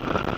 you